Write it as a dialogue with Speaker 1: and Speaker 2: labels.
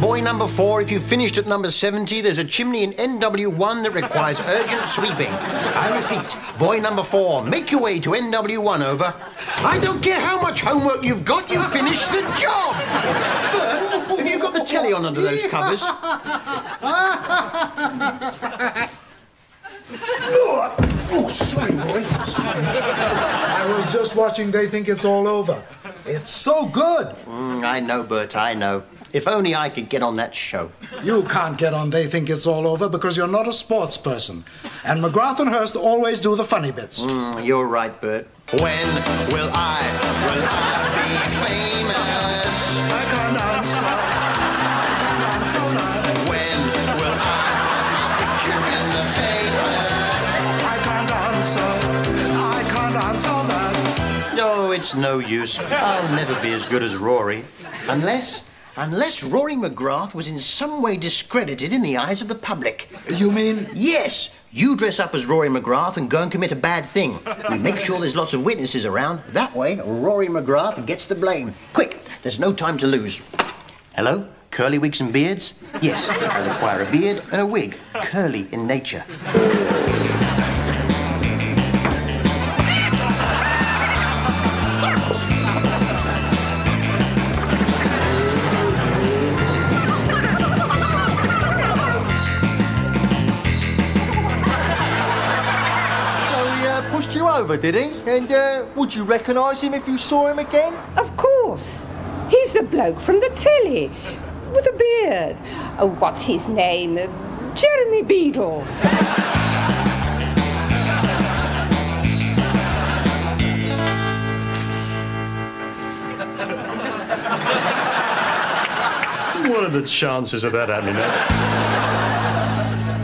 Speaker 1: Boy number four, if you finished at number 70, there's a chimney in NW1 that requires urgent sweeping. I repeat, boy number four, make your way to NW1, over. I don't care how much homework you've got, you finished the job! Burt, have you got the telly on under those covers?
Speaker 2: Oh, sorry, boy. Sorry. I was just watching They Think It's All Over. It's so good.
Speaker 1: Mm, I know, Burt, I know. If only I could get on that show.
Speaker 2: You can't get on They Think It's All Over because you're not a sports person. And McGrath and Hurst always do the funny bits.
Speaker 1: Mm, you're right, Burt. When will I, will I be famous?
Speaker 2: I can't answer. I can't answer that.
Speaker 1: When will I have my picture in the paper?
Speaker 2: I can't answer. I can't answer that.
Speaker 1: No, it's no use. I'll never be as good as Rory. Unless, unless Rory McGrath was in some way discredited in the eyes of the public.
Speaker 2: You mean?
Speaker 1: Yes, you dress up as Rory McGrath and go and commit a bad thing. We make sure there's lots of witnesses around. That way, Rory McGrath gets the blame. Quick, there's no time to lose. Hello? Curly wigs and beards? Yes, I require a beard and a wig. Curly in nature.
Speaker 3: Pushed you over, did he? And uh, would you recognise him if you saw him again?
Speaker 4: Of course. He's the bloke from the telly with a beard. Oh, what's his name? Uh, Jeremy Beadle.
Speaker 1: What are the chances of that happening?